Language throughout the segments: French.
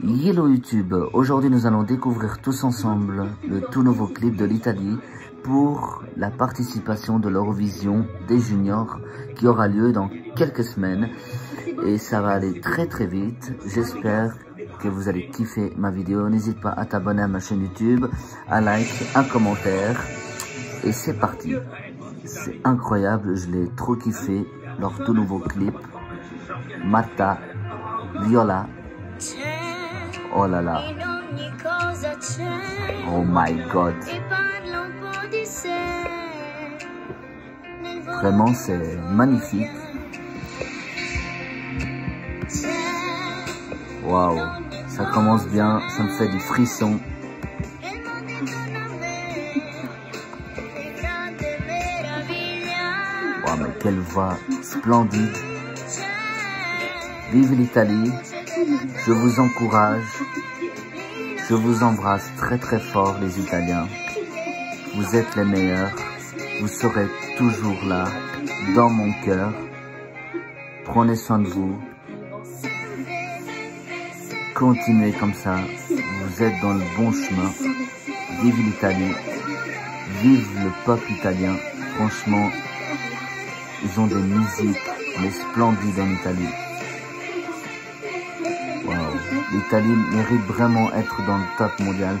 Hello YouTube, aujourd'hui nous allons découvrir tous ensemble le tout nouveau clip de l'Italie pour la participation de l'Eurovision des juniors qui aura lieu dans quelques semaines et ça va aller très très vite. J'espère que vous allez kiffer ma vidéo. N'hésite pas à t'abonner à ma chaîne YouTube, à like, un commentaire et c'est parti. C'est incroyable, je l'ai trop kiffé, leur tout nouveau clip. Mata, Viola, Oh là là. Oh my god. Vraiment, c'est magnifique. Waouh. Ça commence bien, ça me fait du frisson. Wow, mais quelle voix splendide. Vive l'Italie. Je vous encourage, je vous embrasse très très fort les Italiens. Vous êtes les meilleurs, vous serez toujours là, dans mon cœur. Prenez soin de vous. Continuez comme ça, vous êtes dans le bon chemin. Vive l'Italie, vive le peuple italien. Franchement, ils ont des musiques, mais splendides en Italie. L'Italie mérite vraiment être dans le top mondial.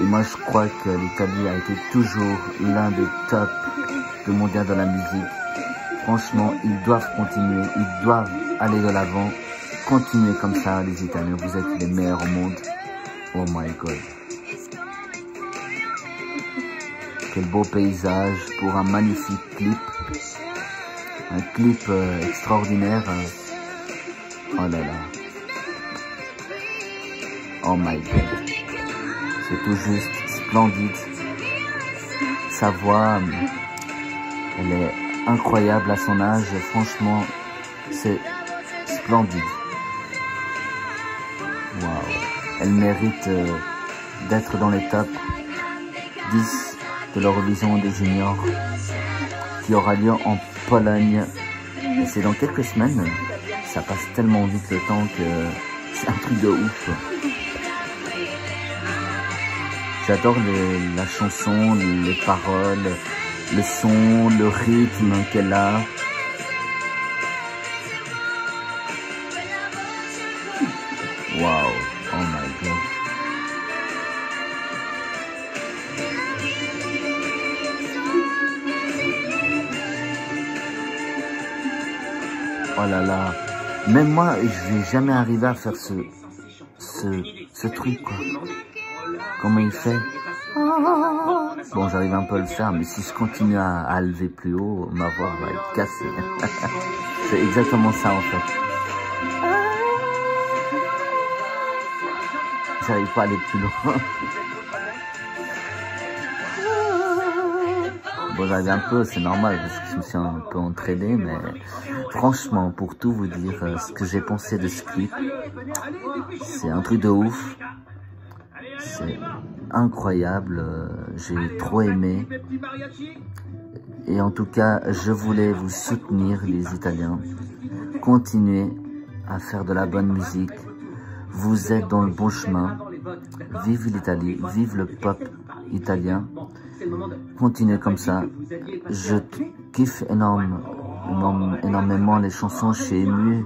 Et moi, je crois que l'Italie a été toujours l'un des tops de mondial de la musique. Franchement, ils doivent continuer, ils doivent aller de l'avant. Continuez comme ça, les Italiens, vous êtes les meilleurs au monde. Oh my God. Quel beau paysage pour un magnifique clip. Un clip euh, extraordinaire. Oh là là. Oh my god. C'est tout juste splendide. Sa voix, elle est incroyable à son âge. Franchement, c'est splendide. Wow. Elle mérite euh, d'être dans les top 10 de l'Eurovision des juniors qui aura lieu en Pologne. Et c'est dans quelques semaines. Ça passe tellement vite le temps que c'est un truc de ouf. J'adore la chanson, les paroles, le son, le rythme qu'elle a. Wow, oh my god. Oh là là. Même moi, je vais jamais arriver à faire ce, ce, ce truc, quoi. Comment il fait Bon, j'arrive un peu à le faire, mais si je continue à, lever plus haut, ma voix va être cassée. C'est exactement ça, en fait. J'arrive pas à aller plus loin. Bon, j'arrive un peu, c'est normal, parce que je me suis un peu entraîné, mais franchement, pour tout vous dire, euh, ce que j'ai pensé de ce clip, c'est un truc de ouf. C'est incroyable, euh, j'ai trop aimé. Et en tout cas, je voulais vous soutenir, les Italiens. Continuez à faire de la bonne musique. Vous êtes dans le bon chemin. Vive l'Italie, vive le pop italien. Continuez comme ça. Je kiffe énorme, énormément les chansons. Je suis ému.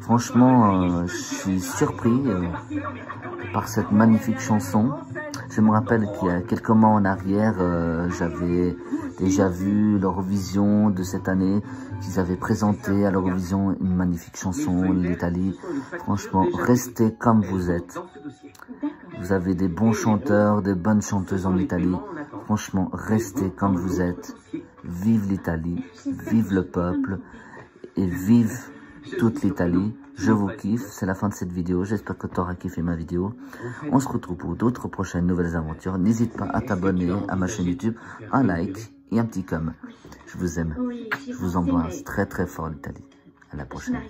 Franchement, euh, je suis surpris. Euh, par cette magnifique chanson. Je me rappelle qu'il y a quelques mois en arrière, euh, j'avais déjà vu l'Eurovision de cette année, qu'ils avaient présenté à l'Eurovision une magnifique chanson, l'Italie. Franchement, restez comme vous êtes. Vous avez des bons chanteurs, des bonnes chanteuses en Italie. Franchement, restez comme vous êtes. Vive l'Italie, vive le peuple et vive toute l'Italie. Je vous kiffe, c'est la fin de cette vidéo. J'espère que tu auras kiffé ma vidéo. On se retrouve pour d'autres prochaines nouvelles aventures. N'hésite pas à t'abonner à ma chaîne YouTube, un like et un petit com. Je vous aime. Je vous embrasse très très fort l'Italie. À la prochaine.